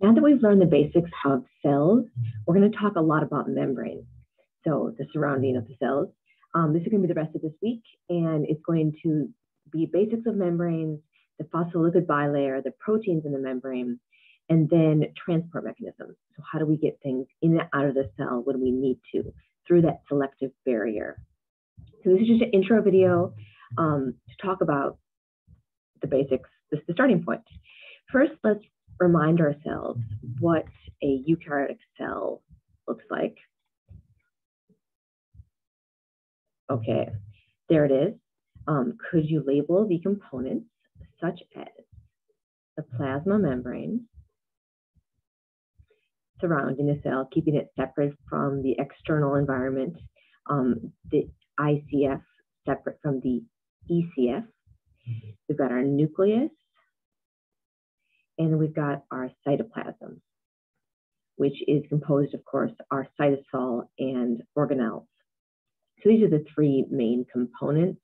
Now that we've learned the basics of cells, we're going to talk a lot about membranes. So the surrounding of the cells. Um, this is going to be the rest of this week, and it's going to be basics of membranes, the phospholipid bilayer, the proteins in the membrane, and then transport mechanisms. So how do we get things in and out of the cell when we need to through that selective barrier? So this is just an intro video um, to talk about the basics, the starting point. First, let's remind ourselves what a eukaryotic cell looks like. Okay, there it is. Um, could you label the components such as the plasma membrane surrounding the cell, keeping it separate from the external environment, um, the ICF separate from the ECF. We've got our nucleus, and we've got our cytoplasm, which is composed, of course, our cytosol and organelles. So these are the three main components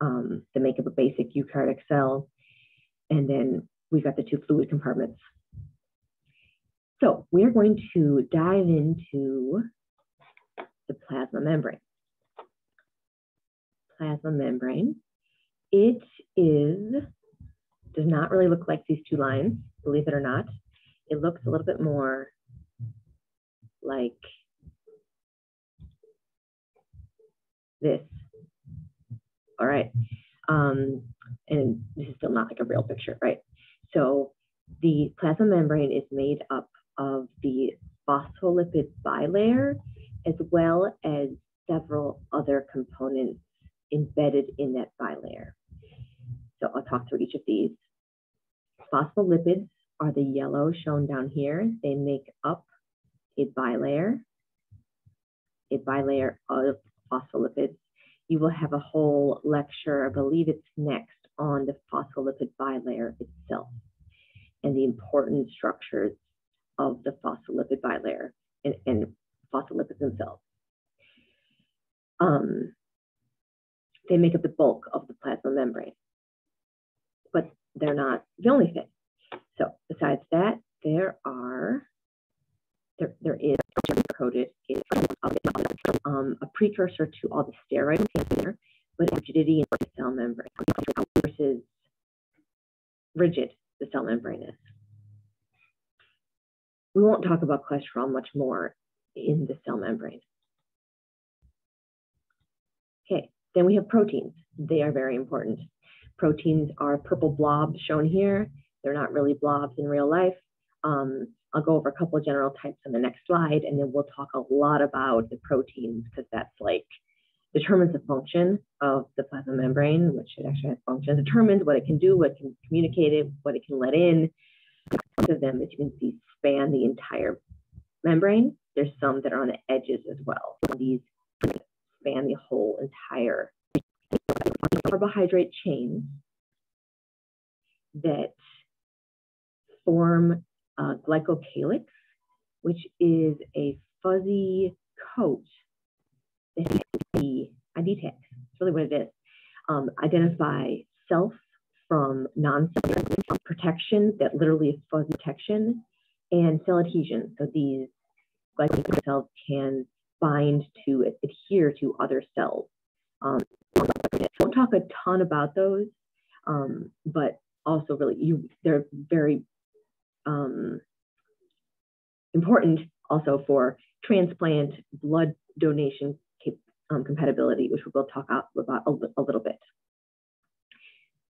um, that make up a basic eukaryotic cell. And then we've got the two fluid compartments. So we're going to dive into the plasma membrane. Plasma membrane. It is, does not really look like these two lines, believe it or not. It looks a little bit more like this. All right. Um, and this is still not like a real picture, right? So the plasma membrane is made up of the phospholipid bilayer as well as several other components embedded in that bilayer. So I'll talk through each of these. Phospholipids are the yellow shown down here. They make up a bilayer, a bilayer of phospholipids. You will have a whole lecture, I believe it's next, on the phospholipid bilayer itself and the important structures of the phospholipid bilayer and, and phospholipids themselves. Um, they make up the bulk of the plasma membrane, they're not the only thing. So besides that, there are there, there is coded um, a precursor to all the steroids there, but rigidity in the cell membrane versus rigid the cell membrane is. We won't talk about cholesterol much more in the cell membrane. Okay, then we have proteins. They are very important. Proteins are purple blobs shown here. They're not really blobs in real life. Um, I'll go over a couple of general types on the next slide, and then we'll talk a lot about the proteins because that's like determines the function of the plasma membrane, which it actually has functions, determines what it can do, what it can communicate it, what it can let in. Most of them, as you can see, span the entire membrane. There's some that are on the edges as well. These span the whole entire carbohydrate chains that form uh, glycocalyx, which is a fuzzy coat that the ID tags. That's really what it is. Um, identify self from non-self protection, that literally is fuzzy protection, and cell adhesion. So these glycocalyx cells can bind to adhere to other cells. Um, don't talk a ton about those, um, but also really you they're very um, important also for transplant blood donation um, compatibility, which we'll talk about a, a little bit.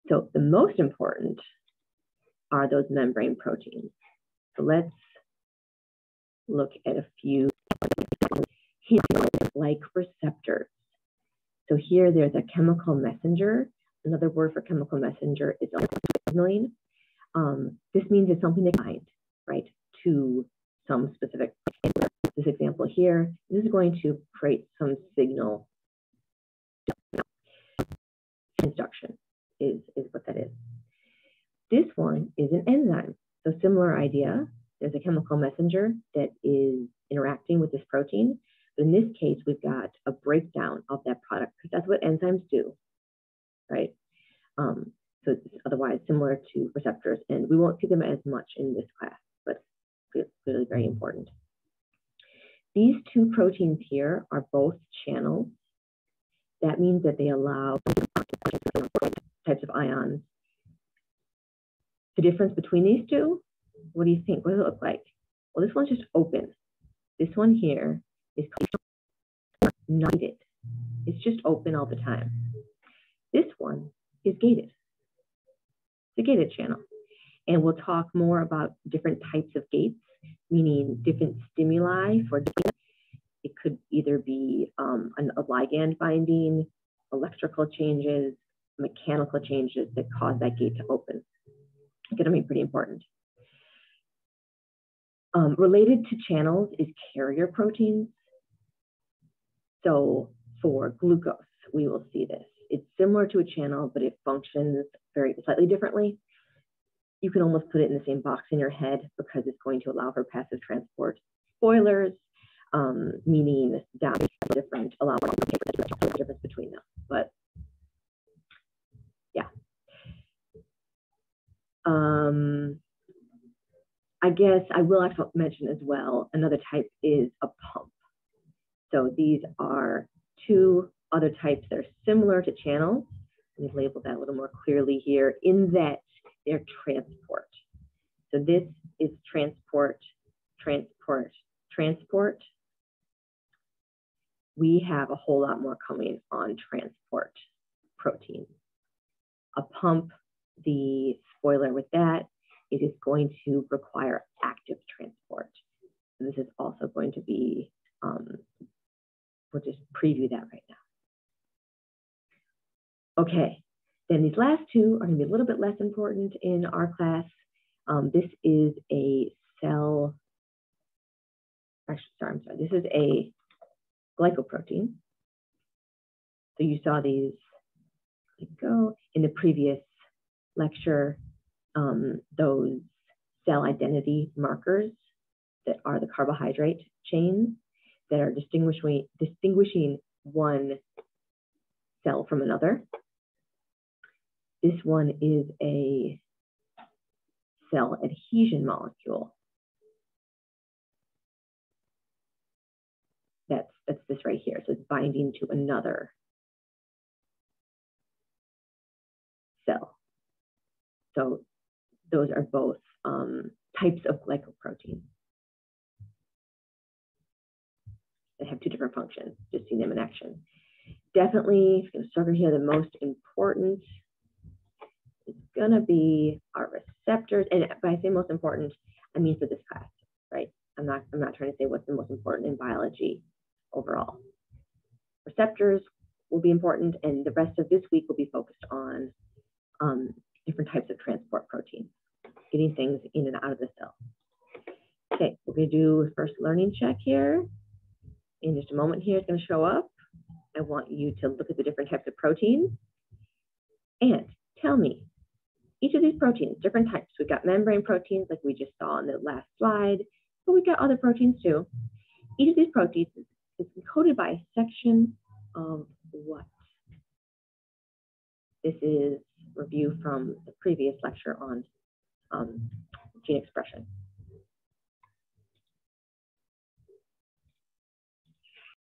So the most important are those membrane proteins. So let's look at a few here, like receptors. So here there's a chemical messenger. Another word for chemical messenger is signaling. Um, this means it's something that bind, right, to some specific. This example here, this is going to create some signal. Transduction is, is what that is. This one is an enzyme. So similar idea. There's a chemical messenger that is interacting with this protein. But in this case, we've got a breakdown of that product that's what enzymes do, right? Um, so it's otherwise similar to receptors, and we won't see them as much in this class, but clearly very important. These two proteins here are both channels. That means that they allow types of ions. The difference between these two, what do you think? What does it look like? Well, this one's just open. This one here is united. It's just open all the time. This one is gated. It's a gated channel. And we'll talk more about different types of gates, meaning different stimuli for it could either be um, a ligand binding, electrical changes, mechanical changes that cause that gate to open. It's going to be pretty important. Um, related to channels is carrier proteins. So for glucose, we will see this. It's similar to a channel, but it functions very slightly differently. You can almost put it in the same box in your head because it's going to allow for passive transport. Spoilers, um, meaning that different, allow the difference between them. But yeah. Um, I guess I will actually mention as well, another type is a pump. So these are two other types that are similar to channels. We've labeled that a little more clearly here in that they're transport. So this is transport, transport, transport. We have a whole lot more coming on transport proteins. A pump, the spoiler with that, it is going to require active transport. So this is also going to be, um, we'll just preview that right now. Okay, then these last two are going to be a little bit less important in our class. Um, this is a cell, actually, sorry, I'm sorry, this is a glycoprotein. So you saw these go in the previous lecture, um, those cell identity markers that are the carbohydrate chains that are distinguishing, distinguishing one cell from another. This one is a cell adhesion molecule. That's, that's this right here. So it's binding to another cell. So those are both um, types of glycoprotein that have two different functions, just seeing them in action. Definitely, going to circle here, the most important is going to be our receptors. And by I say most important, I mean for this class, right? I'm not, I'm not trying to say what's the most important in biology overall. Receptors will be important, and the rest of this week will be focused on um, different types of transport proteins, getting things in and out of the cell. Okay, we're to do first learning check here. In just a moment here, it's going to show up. I want you to look at the different types of proteins and tell me each of these proteins, different types. We've got membrane proteins like we just saw on the last slide, but we've got other proteins too. Each of these proteins is encoded by a section of what? This is review from the previous lecture on um, gene expression.